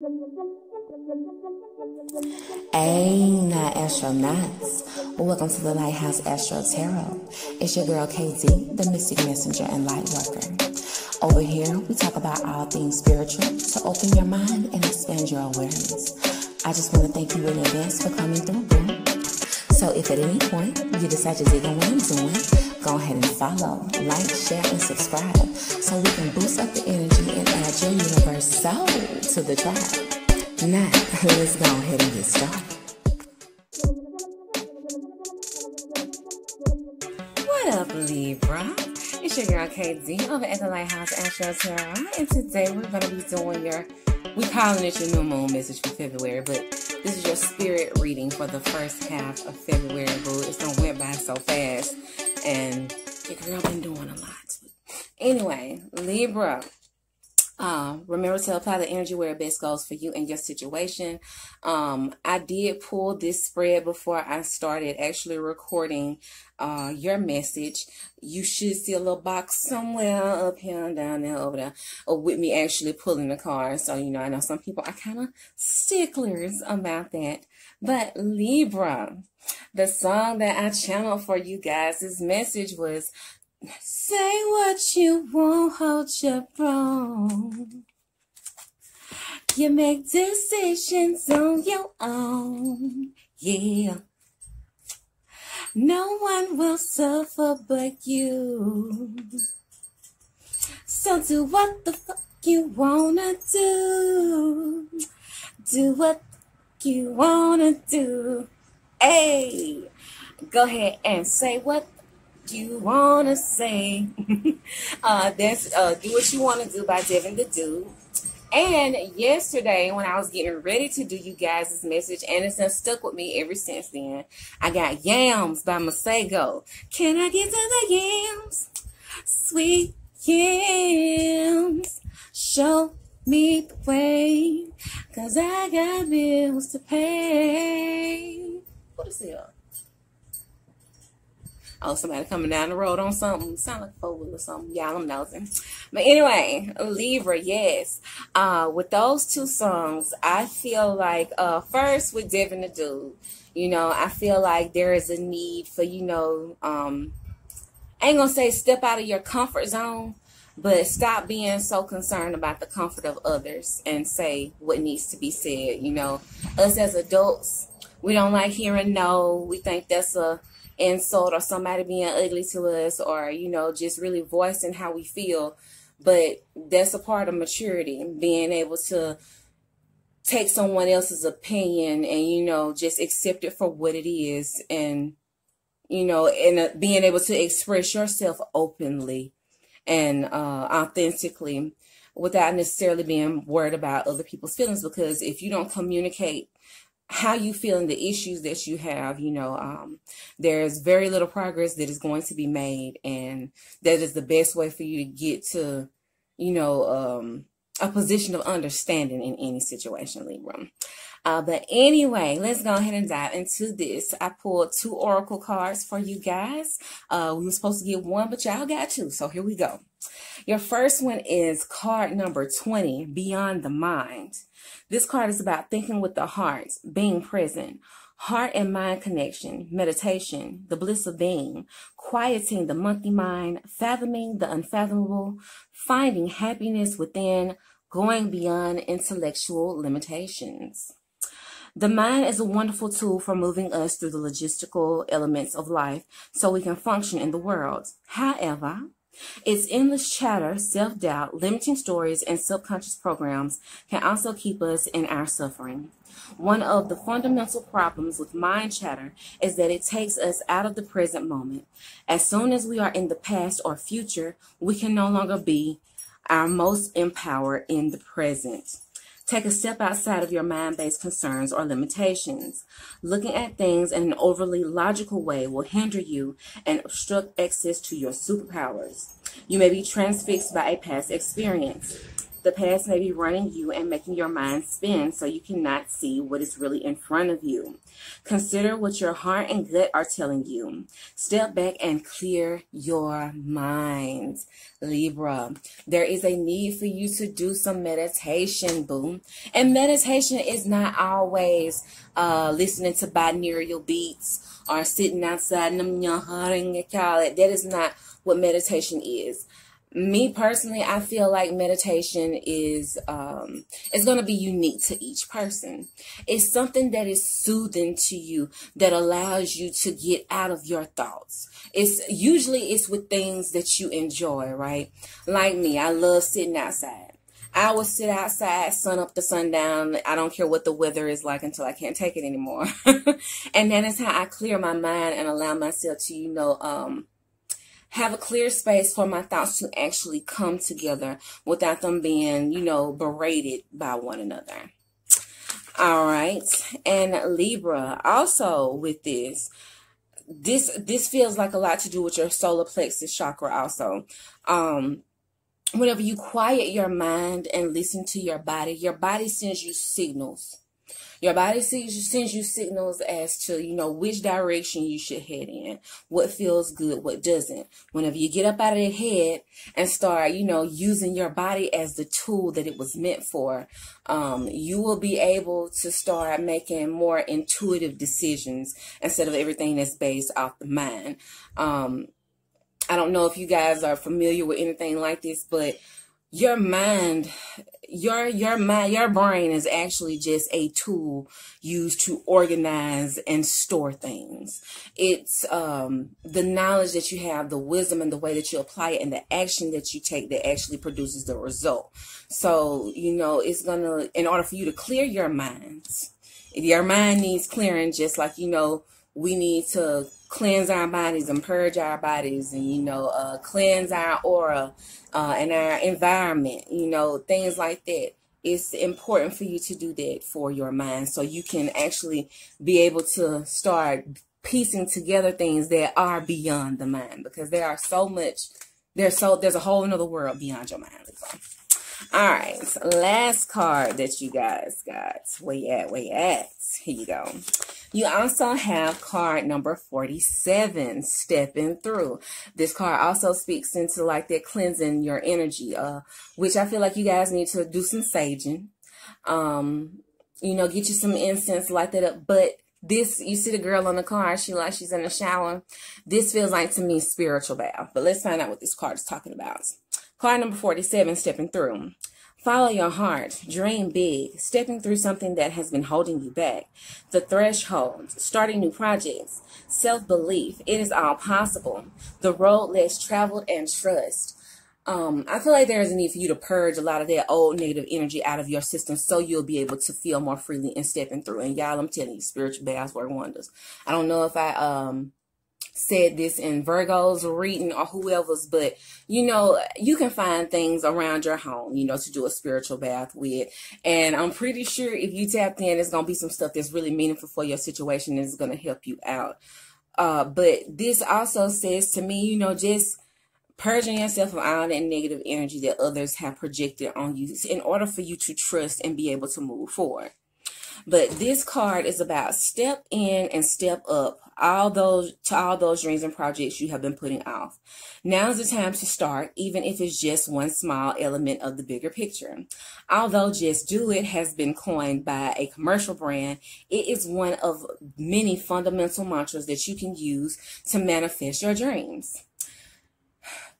Hey, not astronauts. Welcome to the Lighthouse Astro Tarot. It's your girl KD, the mystic messenger and light worker. Over here, we talk about all things spiritual to open your mind and expand your awareness. I just want to thank you in advance for coming through. So if at any point you decide to dig on what I'm doing, go ahead and follow, like, share, and subscribe so we can boost up the energy and add your universe soul to the tribe. Now, let's go ahead and get started. What up, Libra? It's your girl KD over at the Lighthouse Astro Tarot, and today we're going to be doing your, we're calling it your new moon message for February, but this is your spirit reading for the first half of February, boo. It's gonna went by so fast, and your girl been doing a lot. Anyway, Libra, um, remember to apply the energy where it best goes for you and your situation. Um, I did pull this spread before I started actually recording uh, your message. You should see a little box somewhere up here and down there over there or with me actually pulling the card. So, you know, I know some people are kind of sticklers about that. But Libra, the song that I channeled for you guys, this message was Say what you want, hold your own. You make decisions on your own. Yeah. No one will suffer but you. So do what the fuck you wanna do. Do what you wanna do. Hey, go ahead and say what you wanna say. uh, that's uh, do what you wanna do by Devin the Dude. And yesterday, when I was getting ready to do you guys' message, and it's been stuck with me ever since then, I got Yams by Masego. Can I get to the yams? Sweet yams. Show me the way, cause I got bills to pay. What is it? Oh, somebody coming down the road on something. Sound like wheel or something. Y'all, I'm nosing. But anyway, Libra, yes. Uh, with those two songs, I feel like, uh, first with Devin the Dude, you know, I feel like there is a need for, you know, um, I ain't gonna say step out of your comfort zone, but stop being so concerned about the comfort of others and say what needs to be said. You know, us as adults, we don't like hearing no. We think that's a insult or somebody being ugly to us or, you know, just really voicing how we feel. But that's a part of maturity, being able to take someone else's opinion and, you know, just accept it for what it is and, you know, and uh, being able to express yourself openly and uh, authentically without necessarily being worried about other people's feelings because if you don't communicate how you feel and the issues that you have, you know, um, there's very little progress that is going to be made. And that is the best way for you to get to, you know, um, a position of understanding in any situation, Libra. Uh, but anyway, let's go ahead and dive into this. I pulled two oracle cards for you guys. Uh, we were supposed to get one, but y'all got two. So here we go. Your first one is card number 20, Beyond the Mind. This card is about thinking with the heart, being present, heart and mind connection, meditation, the bliss of being, quieting the monkey mind, fathoming the unfathomable, finding happiness within, going beyond intellectual limitations. The mind is a wonderful tool for moving us through the logistical elements of life so we can function in the world. However, its endless chatter, self doubt, limiting stories, and subconscious programs can also keep us in our suffering. One of the fundamental problems with mind chatter is that it takes us out of the present moment. As soon as we are in the past or future, we can no longer be our most empowered in the present. Take a step outside of your mind based concerns or limitations. Looking at things in an overly logical way will hinder you and obstruct access to your superpowers. You may be transfixed by a past experience. The past may be running you and making your mind spin so you cannot see what is really in front of you. Consider what your heart and gut are telling you. Step back and clear your mind. Libra, there is a need for you to do some meditation, boom. And meditation is not always uh, listening to binaural beats or sitting outside and that is not what meditation is me personally i feel like meditation is um it's going to be unique to each person it's something that is soothing to you that allows you to get out of your thoughts it's usually it's with things that you enjoy right like me i love sitting outside I will sit outside, sun up to sundown. I don't care what the weather is like until I can't take it anymore. and that is how I clear my mind and allow myself to, you know, um, have a clear space for my thoughts to actually come together without them being, you know, berated by one another. All right. And Libra, also with this, this this feels like a lot to do with your solar plexus chakra also. Um whenever you quiet your mind and listen to your body, your body sends you signals your body sends you signals as to, you know, which direction you should head in, what feels good, what doesn't. Whenever you get up out of that head and start, you know, using your body as the tool that it was meant for, um, you will be able to start making more intuitive decisions instead of everything that's based off the mind. Um, I don't know if you guys are familiar with anything like this, but your mind your your mind your brain is actually just a tool used to organize and store things. It's um the knowledge that you have the wisdom and the way that you apply it and the action that you take that actually produces the result. So you know it's gonna in order for you to clear your minds if your mind needs clearing just like you know we need to cleanse our bodies and purge our bodies and you know uh, cleanse our aura uh, and our environment you know things like that. It's important for you to do that for your mind so you can actually be able to start piecing together things that are beyond the mind because there are so much there's so there's a whole another world beyond your mind. All right. Last card that you guys got. Where you at? Where you at? Here you go you also have card number 47, stepping through. This card also speaks into like that cleansing your energy, uh, which I feel like you guys need to do some saging. Um, you know, get you some incense, light that up. But this, you see the girl on the card, she like she's in the shower. This feels like to me spiritual bath. But let's find out what this card is talking about. Card number 47, stepping through. Follow your heart. Dream big. Stepping through something that has been holding you back. The threshold. Starting new projects. Self belief. It is all possible. The road less traveled and trust. Um, I feel like there is a need for you to purge a lot of that old negative energy out of your system so you'll be able to feel more freely and stepping through. And y'all, I'm telling you, spiritual baths work wonders. I don't know if I um said this in Virgo's reading or whoever's, but you know, you can find things around your home, you know, to do a spiritual bath with. And I'm pretty sure if you tapped in, it's going to be some stuff that's really meaningful for your situation and is going to help you out. Uh, but this also says to me, you know, just purging yourself of all that negative energy that others have projected on you in order for you to trust and be able to move forward. But this card is about step in and step up all those to all those dreams and projects you have been putting off. Now is the time to start, even if it's just one small element of the bigger picture. Although Just Do It has been coined by a commercial brand, it is one of many fundamental mantras that you can use to manifest your dreams.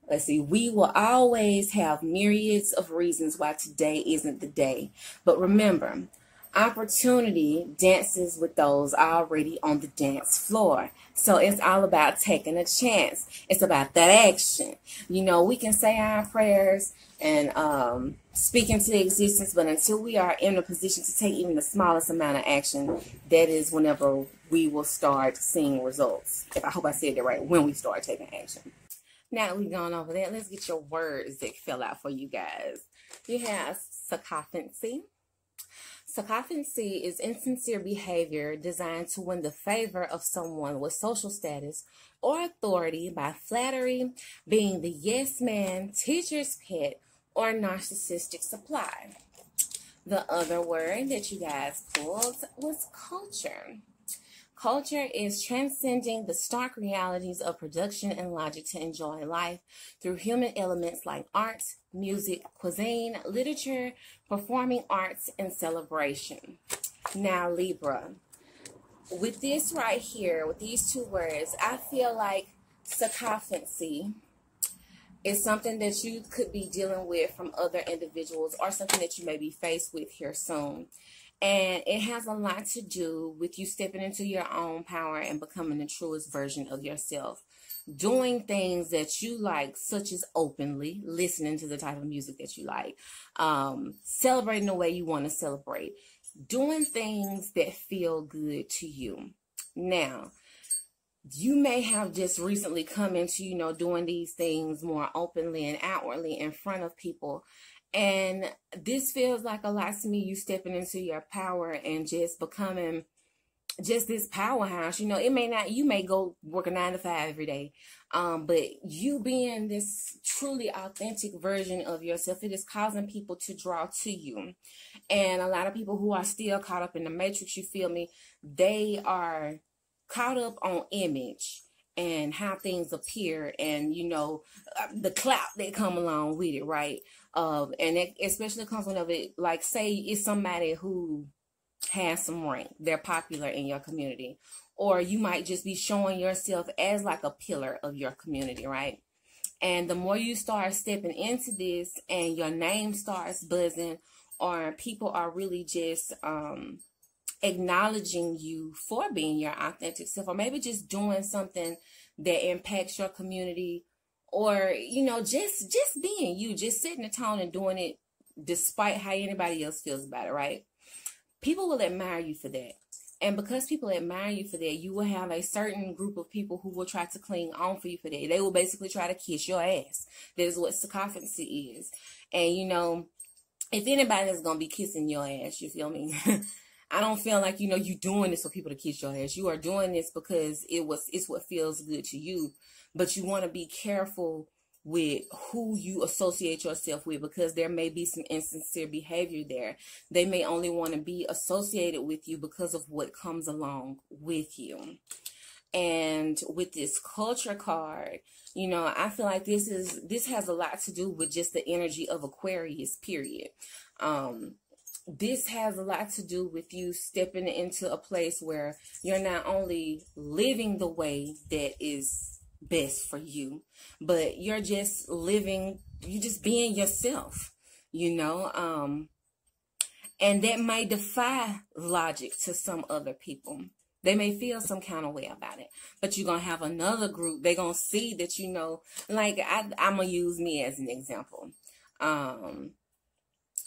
Let's see, we will always have myriads of reasons why today isn't the day. But remember, opportunity dances with those already on the dance floor. So it's all about taking a chance. It's about that action. You know, we can say our prayers and um, speak into existence, but until we are in a position to take even the smallest amount of action, that is whenever we will start seeing results. If I hope I said that right, when we start taking action. Now that we've gone over that, let's get your words that fill out for you guys. You have sycophancy Sycophancy is insincere behavior designed to win the favor of someone with social status or authority by flattery, being the yes man, teacher's pet, or narcissistic supply. The other word that you guys pulled was culture. Culture is transcending the stark realities of production and logic to enjoy life through human elements like art, music, cuisine, literature, performing arts, and celebration. Now, Libra, with this right here, with these two words, I feel like sycophancy is something that you could be dealing with from other individuals or something that you may be faced with here soon. And it has a lot to do with you stepping into your own power and becoming the truest version of yourself. Doing things that you like, such as openly listening to the type of music that you like, um, celebrating the way you want to celebrate, doing things that feel good to you. Now, you may have just recently come into, you know, doing these things more openly and outwardly in front of people. And this feels like a lot to me, you stepping into your power and just becoming just this powerhouse. You know, it may not, you may go work a nine to five every day. Um, but you being this truly authentic version of yourself, it is causing people to draw to you. And a lot of people who are still caught up in the matrix, you feel me, they are caught up on image and how things appear and you know uh, the clout that come along with it right um and it especially comes of it like say it's somebody who has some rank they're popular in your community or you might just be showing yourself as like a pillar of your community right? And the more you start stepping into this and your name starts buzzing or people are really just um acknowledging you for being your authentic self or maybe just doing something that impacts your community or you know just just being you just setting the tone and doing it despite how anybody else feels about it right? People will admire you for that. And because people admire you for that you will have a certain group of people who will try to cling on for you for that. They will basically try to kiss your ass. That is what sycophancy is. And you know if anybody is gonna be kissing your ass you feel me? I don't feel like you know you're doing this for people to kiss your ass. You are doing this because it was it's what feels good to you. But you want to be careful with who you associate yourself with because there may be some insincere behavior there. They may only want to be associated with you because of what comes along with you. And with this culture card, you know, I feel like this is this has a lot to do with just the energy of Aquarius, period. Um, this has a lot to do with you stepping into a place where you're not only living the way that is best for you, but you're just living, You're just being yourself, you know, um, and that might defy logic to some other people. They may feel some kind of way about it, but you're going to have another group. They're going to see that, you know, like I, I'm going to use me as an example. Um,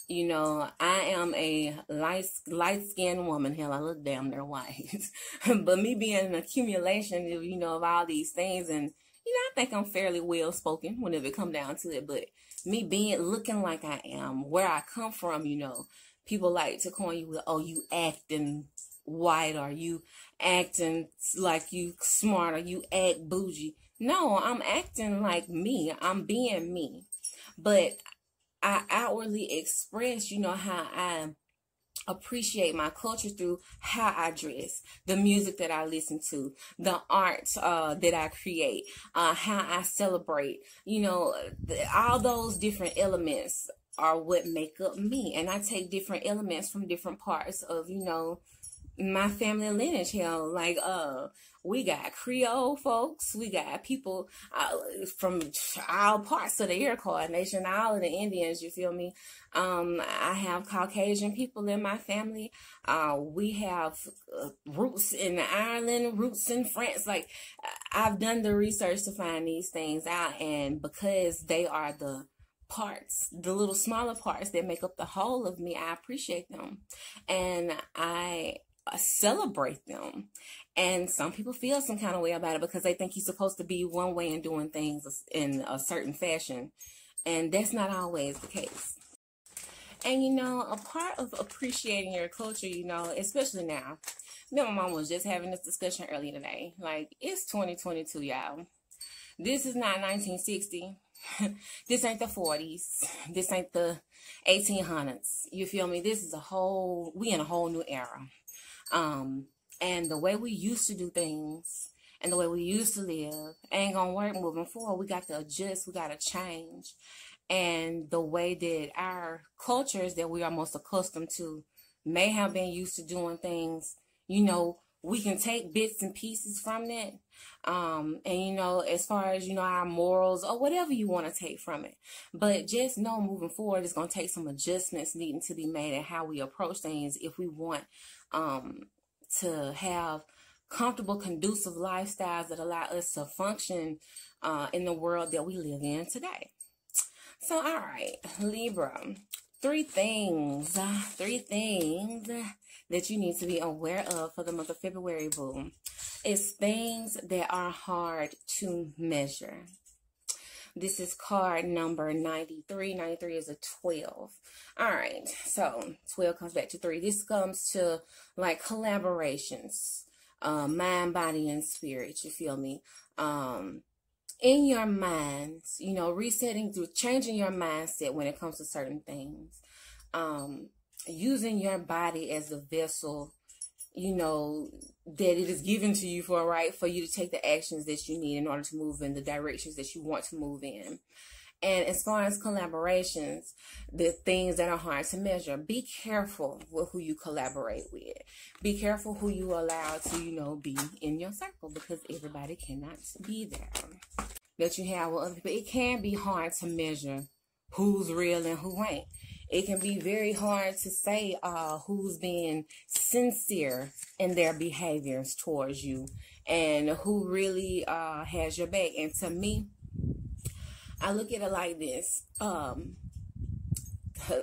you know, I am a light light skinned woman. Hell, I look damn near white. but me being an accumulation of, you know, of all these things and you know, I think I'm fairly well spoken whenever it come down to it. But me being looking like I am, where I come from, you know, people like to call you with, oh, you acting white or you acting like you smart or you act bougie. No, I'm acting like me. I'm being me. But I outwardly express, you know, how I appreciate my culture through how I dress, the music that I listen to, the art uh, that I create, uh, how I celebrate, you know, the, all those different elements are what make up me. And I take different elements from different parts of, you know, my family lineage hell like uh we got creole folks we got people uh, from all parts of the iroquois nation all of the indians you feel me? Um i have caucasian people in my family. Uh we have uh, roots in ireland roots in france. Like i've done the research to find these things out and because they are the parts, the little smaller parts that make up the whole of me, I appreciate them. And I Uh, celebrate them. And some people feel some kind of way about it because they think you're supposed to be one way and doing things in a certain fashion. And that's not always the case. And you know, a part of appreciating your culture, you know, especially now, me and my mom was just having this discussion earlier today. Like, it's 2022, y'all. This is not 1960. this ain't the 40s. This ain't the 1800s. You feel me? This is a whole, we in a whole new era. Um, and the way we used to do things and the way we used to live ain't gonna work moving forward. We got to adjust, we got to change. And the way that our cultures that we are most accustomed to may have been used to doing things, you know, we can take bits and pieces from it. Um, and you know, as far as you know, our morals or whatever you want to take from it. But just know moving forward, it's going to take some adjustments needing to be made in how we approach things if we want um, to have comfortable, conducive lifestyles that allow us to function uh, in the world that we live in today. So, all right, Libra, three things, three things that you need to be aware of for the month of February, boo. is things that are hard to measure. This is card number 93. 93 is a 12. All right, so 12 comes back to 3. This comes to like collaborations, uh, mind, body, and spirit. You feel me? Um, in your minds, you know, resetting through changing your mindset when it comes to certain things. Um, using your body as a vessel, you know, that it is given to you for a right for you to take the actions that you need in order to move in the directions that you want to move in. And as far as collaborations, the things that are hard to measure, be careful with who you collaborate with. Be careful who you allow to, you know, be in your circle because everybody cannot be there. That you have with other people. It can be hard to measure who's real and who ain't it can be very hard to say uh, who's being sincere in their behaviors towards you and who really uh, has your back. And to me, I look at it like this. Um,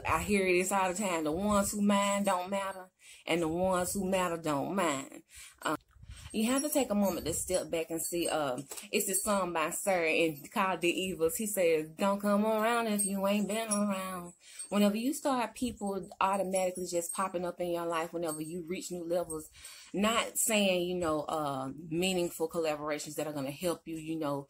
I hear this all the time. The ones who mind don't matter, and the ones who matter don't mind. Um, you have to take a moment to step back and see. Um, it's this song by Sir and called The Evils. He says, "Don't come around if you ain't been around." Whenever you start people automatically just popping up in your life, whenever you reach new levels, not saying you know uh, meaningful collaborations that are going to help you, you know,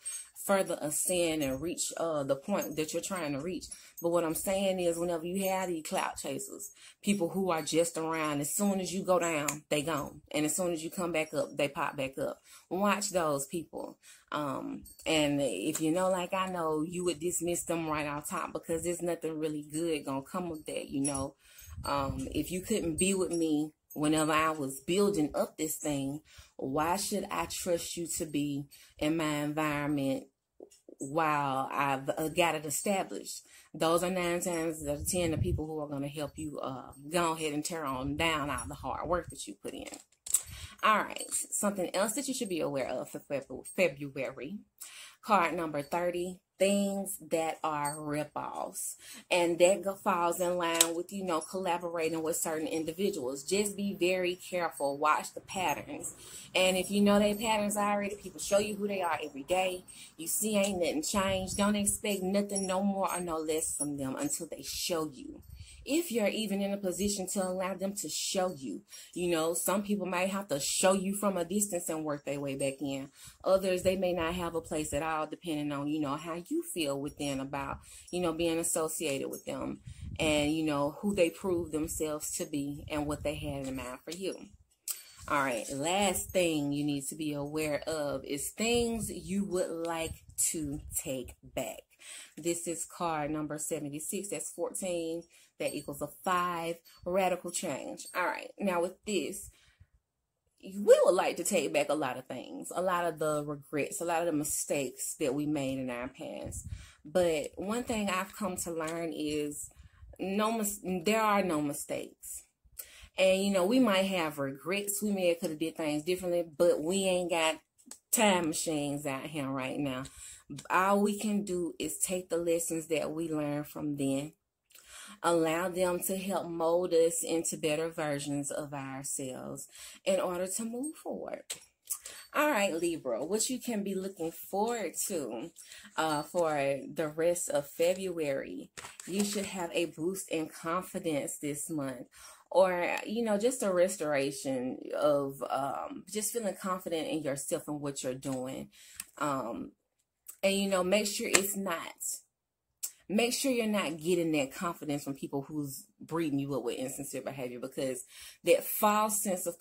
further ascend and reach uh, the point that you're trying to reach. But what I'm saying is, whenever you have these clout chasers, people who are just around, as soon as you go down, they gone, and as soon as you come back up, they pop back up. Watch those people. Um, and if you know, like I know, you would dismiss them right off top because there's nothing really good gonna come of that. You know, um, if you couldn't be with me whenever I was building up this thing, why should I trust you to be in my environment while I've uh, got it established? Those are nine times out of ten the people who are going to help you uh, go ahead and tear on down all the hard work that you put in. All right, something else that you should be aware of for February. Card number 30 things that are ripoffs. And that falls in line with, you know, collaborating with certain individuals. Just be very careful. Watch the patterns. And if you know they patterns already, people show you who they are every day. You see ain't nothing changed. Don't expect nothing no more or no less from them until they show you if you're even in a position to allow them to show you. You know, some people might have to show you from a distance and work their way back in. Others, they may not have a place at all, depending on, you know, how you feel within about, you know, being associated with them and, you know, who they prove themselves to be and what they had in mind for you. All right, last thing you need to be aware of is things you would like to take back. This is card number 76. That's 14 that equals a five radical change. All right. Now with this, we would like to take back a lot of things, a lot of the regrets, a lot of the mistakes that we made in our past. But one thing I've come to learn is no mis- there are no mistakes. And you know, we might have regrets. We may have could have did things differently, but we ain't got time machines out here right now. All we can do is take the lessons that we learned from then allow them to help mold us into better versions of ourselves in order to move forward. All right, Libra, what you can be looking forward to uh, for the rest of February. You should have a boost in confidence this month or you know just a restoration of um, just feeling confident in yourself and what you're doing um, And you know, make sure it's not make sure you're not getting that confidence from people who's breeding you up with insincere behavior because that false sense of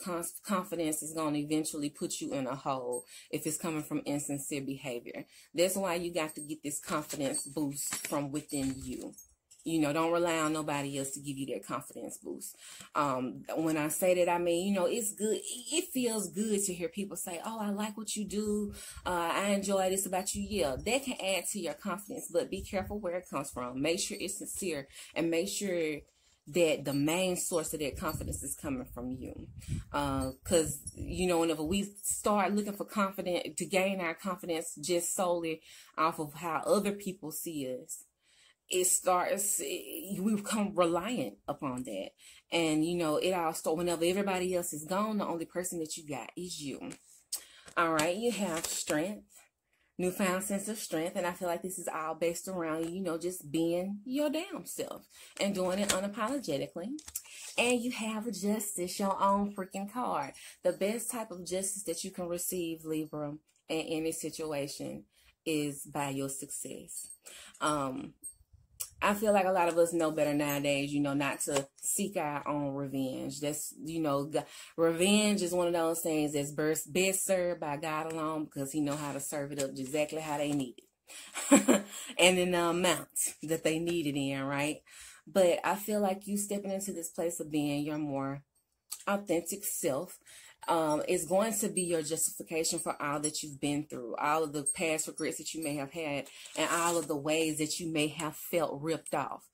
confidence is going to eventually put you in a hole if it's coming from insincere behavior. That's why you got to get this confidence boost from within you. You know, don't rely on nobody else to give you that confidence boost. Um, when I say that, I mean, you know, it's good. It feels good to hear people say, "Oh, I like what you do. Uh, I enjoy this about you." Yeah, that can add to your confidence, but be careful where it comes from. Make sure it's sincere, and make sure that the main source of that confidence is coming from you. Because, uh, you know, whenever we start looking for confidence, to gain our confidence just solely off of how other people see us, it starts we become reliant upon that. And you know it all starts whenever everybody else is gone the only person that you got is you. All right you have strength newfound sense of strength and i feel like this is all based around you know just being your damn self and doing it unapologetically. And you have a justice your own freaking card. The best type of justice that you can receive libra in any situation is by your success. Um I feel like a lot of us know better nowadays, you know, not to seek our own revenge. That's, you know, revenge is one of those things that's best, best served by God alone because he know how to serve it up exactly how they need it. and in the amount that they need it in, right? But I feel like you stepping into this place of being your more authentic self um, is going to be your justification for all that you've been through, all of the past regrets that you may have had, and all of the ways that you may have felt ripped off.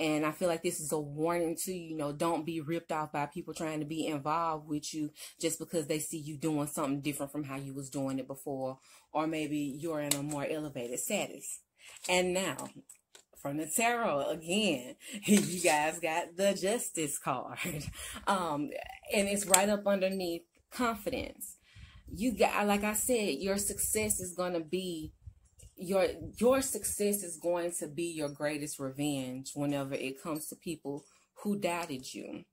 And I feel like this is a warning to you, know, don't be ripped off by people trying to be involved with you just because they see you doing something different from how you was doing it before, or maybe you're in a more elevated status. And now, from the tarot again you guys got the justice card um and it's right up underneath confidence. You got like i said your success is going to be your your success is going to be your greatest revenge whenever it comes to people who doubted you.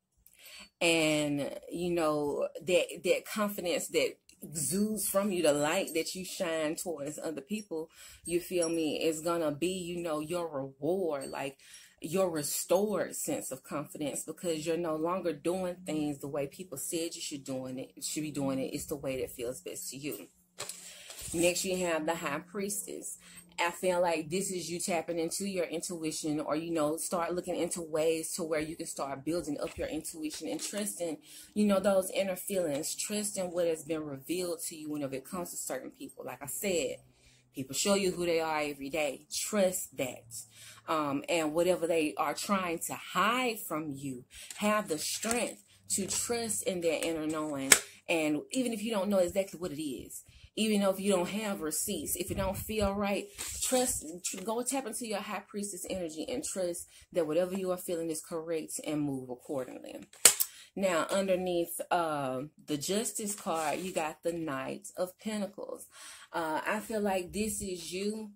And you know that that confidence that exudes from you, the light that you shine towards other people, you feel me, is gonna be, you know, your reward, like your restored sense of confidence because you're no longer doing things the way people said you should doing it should be doing it. It's the way that feels best to you. Next you have the high priestess. I feel like this is you tapping into your intuition or, you know, start looking into ways to where you can start building up your intuition and trusting, you know, those inner feelings, trusting what has been revealed to you whenever it comes to certain people. Like I said, people show you who they are every day. Trust that. Um, and whatever they are trying to hide from you, have the strength to trust in their inner knowing. And even if you don't know exactly what it is, even if you don't have receipts, if it don't feel right, trust, go tap into your high priestess energy and trust that whatever you are feeling is correct and move accordingly. Now, underneath uh, the Justice card, you got the Knight of Pentacles. Uh, I feel like this is you.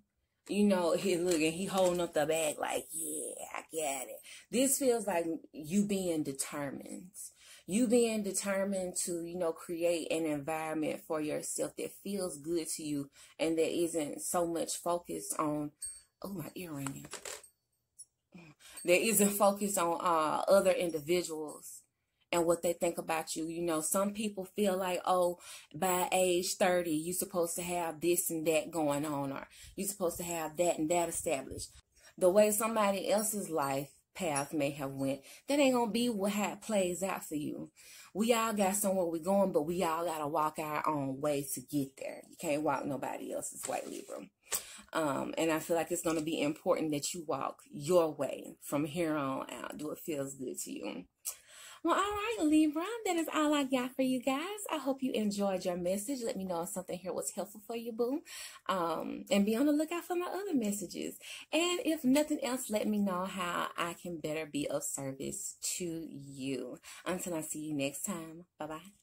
You know, he looking, he holding up the bag like, yeah, I get it. This feels like you being determined you being determined to, you know, create an environment for yourself that feels good to you and that isn't so much focused on, oh, my earring. That isn't focused on uh, other individuals and what they think about you. You know, some people feel like, oh, by age 30, you're supposed to have this and that going on, or you're supposed to have that and that established. The way somebody else's life path may have went, that ain't gonna be what plays out for you. We all got somewhere we're going, but we all gotta walk our own way to get there. You can't walk nobody else's way, Libra. Um, and I feel like it's gonna be important that you walk your way from here on out. Do what feels good to you. Well, all right, Libra, that is all I got for you guys. I hope you enjoyed your message. Let me know if something here was helpful for you, boo. Um, and be on the lookout for my other messages. And if nothing else, let me know how I can better be of service to you. Until I see you next time. Bye bye.